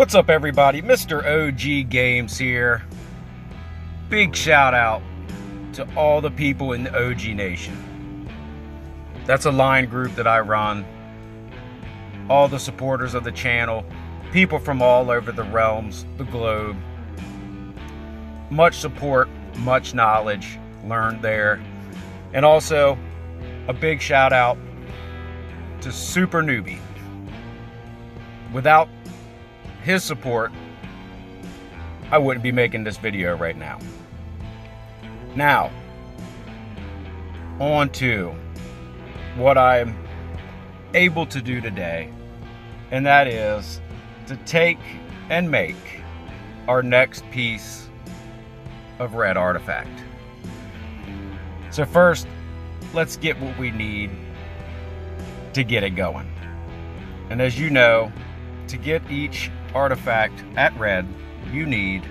What's up, everybody? Mr. OG Games here. Big shout out to all the people in the OG Nation. That's a line group that I run. All the supporters of the channel, people from all over the realms, the globe. Much support, much knowledge learned there. And also, a big shout out to Super Newbie. Without his support, I wouldn't be making this video right now. Now, on to what I'm able to do today, and that is to take and make our next piece of red artifact. So first, let's get what we need to get it going. And as you know, to get each artifact at red, you need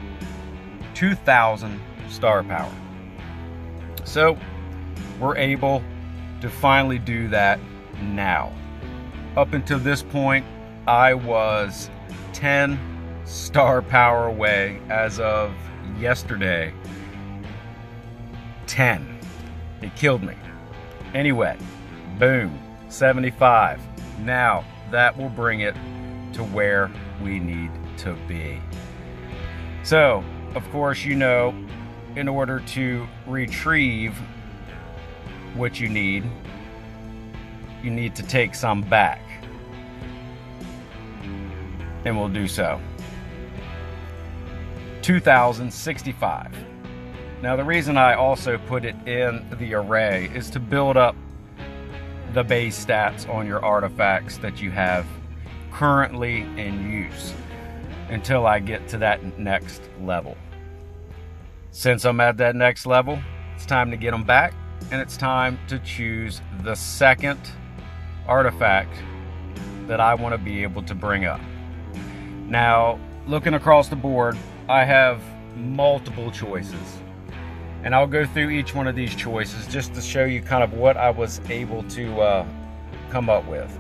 2,000 star power. So we're able to finally do that now. Up until this point, I was 10 star power away as of yesterday. 10. It killed me. Anyway, boom, 75. Now that will bring it to where we need to be. So, of course, you know, in order to retrieve what you need, you need to take some back. And we'll do so. 2065. Now, the reason I also put it in the array is to build up the base stats on your artifacts that you have currently in use until I get to that next level. Since I'm at that next level, it's time to get them back and it's time to choose the second artifact that I want to be able to bring up. Now, looking across the board, I have multiple choices. And I'll go through each one of these choices just to show you kind of what I was able to uh, come up with.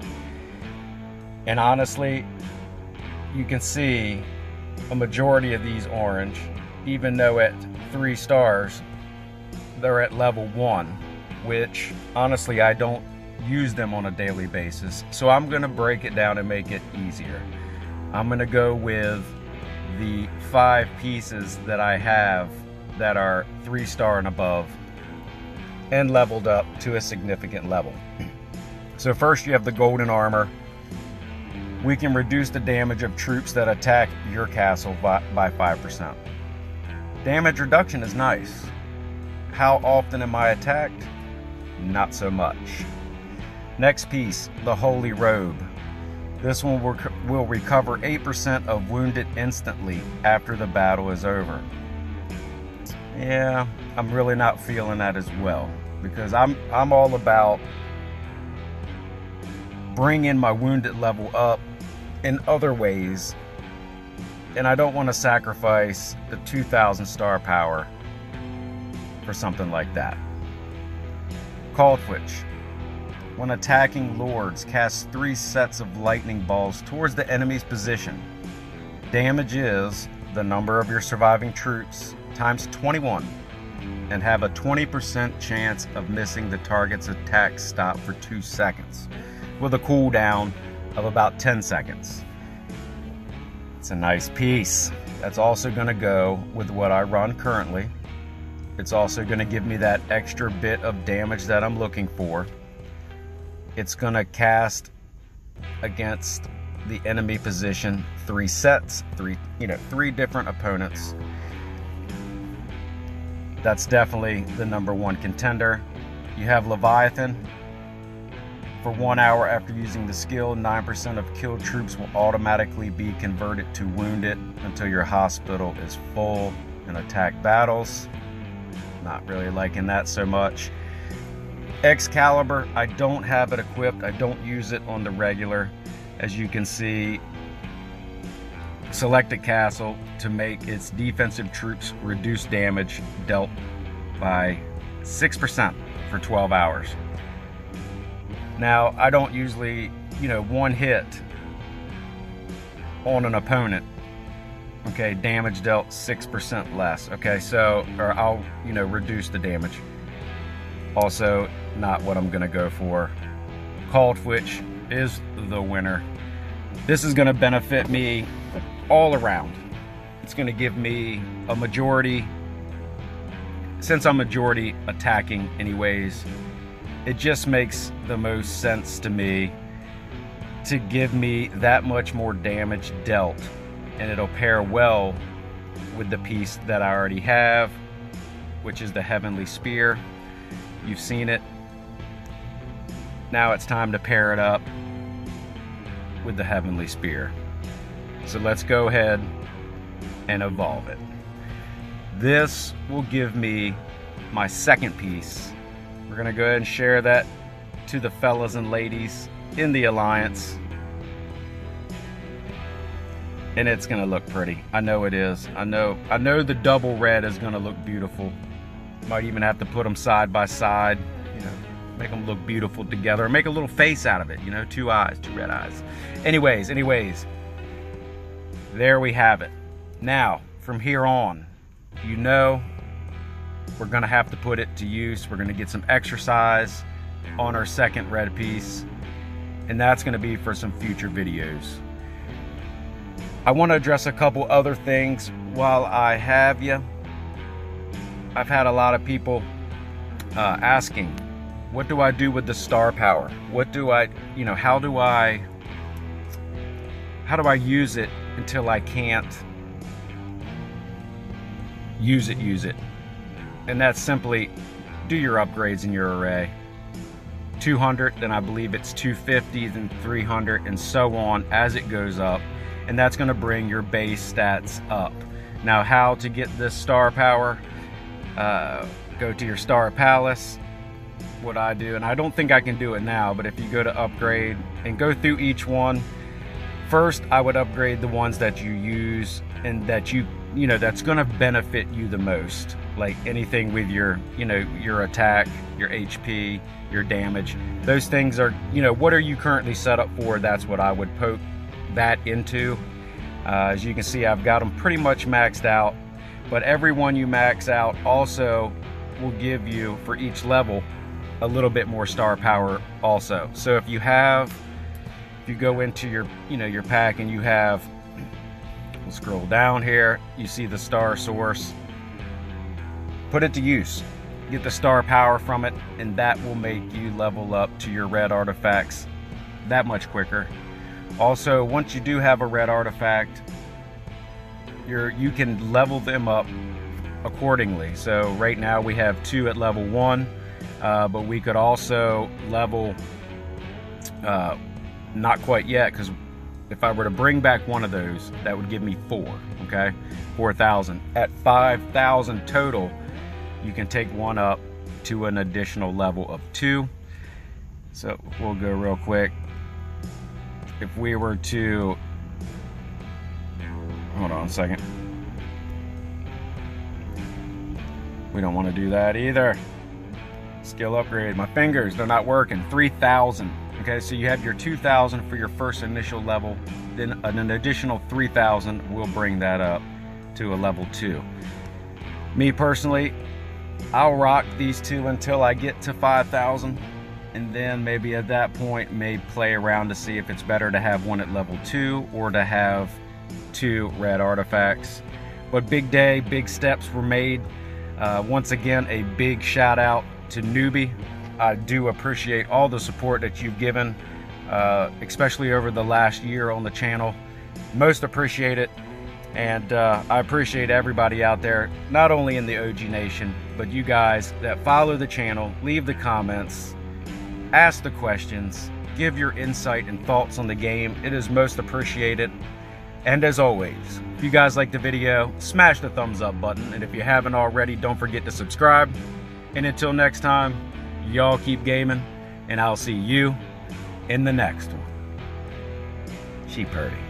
And honestly, you can see a majority of these orange, even though at three stars, they're at level one, which honestly, I don't use them on a daily basis. So I'm gonna break it down and make it easier. I'm gonna go with the five pieces that I have that are three star and above and leveled up to a significant level. So first you have the golden armor, we can reduce the damage of troops that attack your castle by, by 5%. Damage reduction is nice. How often am I attacked? Not so much. Next piece, the Holy Robe. This one will, will recover 8% of wounded instantly after the battle is over. Yeah, I'm really not feeling that as well because I'm I'm all about bringing my wounded level up in other ways. And I don't want to sacrifice the 2000 star power for something like that. Cold Twitch. When attacking lords, cast three sets of lightning balls towards the enemy's position. Damage is the number of your surviving troops times 21 and have a 20% chance of missing the target's attack stop for 2 seconds with a cooldown of about 10 seconds. It's a nice piece. That's also going to go with what I run currently. It's also going to give me that extra bit of damage that I'm looking for. It's going to cast against the enemy position three sets, three, you know, three different opponents. That's definitely the number one contender. You have Leviathan, for one hour after using the skill, 9% of killed troops will automatically be converted to wounded until your hospital is full in attack battles. Not really liking that so much. Excalibur, I don't have it equipped. I don't use it on the regular. As you can see, select a castle to make its defensive troops reduce damage dealt by 6% for 12 hours. Now, I don't usually, you know, one hit on an opponent Okay, damage dealt 6% less. Okay, so, or I'll, you know, reduce the damage. Also, not what I'm gonna go for. Called Twitch is the winner. This is gonna benefit me all around. It's gonna give me a majority, since I'm majority attacking anyways, it just makes the most sense to me to give me that much more damage dealt and it'll pair well with the piece that I already have which is the Heavenly Spear. You've seen it. Now it's time to pair it up with the Heavenly Spear. So let's go ahead and evolve it. This will give me my second piece we're gonna go ahead and share that to the fellas and ladies in the Alliance. And it's gonna look pretty. I know it is. I know I know the double red is gonna look beautiful. Might even have to put them side by side, you know, make them look beautiful together. Make a little face out of it, you know, two eyes, two red eyes. Anyways, anyways, there we have it. Now, from here on, you know we're to have to put it to use. We're to get some exercise on our second red piece, and that's to be for some future videos. I want to address a couple other things while I have you. I've had a lot of people uh, asking, what do I do with the star power? What do I, you know, how do I, how do I use it until I can't use it, use it? And that's simply do your upgrades in your array. 200, then I believe it's 250, then 300, and so on as it goes up. And that's going to bring your base stats up. Now, how to get this star power? Uh, go to your star palace. What I do, and I don't think I can do it now, but if you go to upgrade and go through each one, first I would upgrade the ones that you use and that you you know that's going to benefit you the most. Like anything with your you know your attack your hp your damage those things are you know what are you currently set up for? That's what i would poke that into. Uh, as you can see i've got them pretty much maxed out but every one you max out also will give you for each level a little bit more star power also. So if you have if you go into your you know your pack and you have We'll scroll down here. You see the star source. Put it to use. Get the star power from it, and that will make you level up to your red artifacts that much quicker. Also, once you do have a red artifact, you're, you can level them up accordingly. So right now we have two at level one, uh, but we could also level, uh, not quite yet because if I were to bring back one of those, that would give me four, okay? 4,000. At 5,000 total, you can take one up to an additional level of two. So we'll go real quick. If we were to, hold on a second. We don't want to do that either. Skill upgrade. My fingers, they're not working. 3,000. Okay, so you have your 2,000 for your first initial level, then an additional 3,000 will bring that up to a level 2. Me personally, I'll rock these two until I get to 5,000 and then maybe at that point may play around to see if it's better to have one at level 2 or to have two red artifacts. But big day, big steps were made. Uh, once again, a big shout out to Newbie I do appreciate all the support that you've given, uh, especially over the last year on the channel. Most appreciate it. And uh, I appreciate everybody out there, not only in the OG Nation, but you guys that follow the channel, leave the comments, ask the questions, give your insight and thoughts on the game. It is most appreciated. And as always, if you guys like the video, smash the thumbs up button. And if you haven't already, don't forget to subscribe. And until next time, Y'all keep gaming, and I'll see you in the next one. She purdy.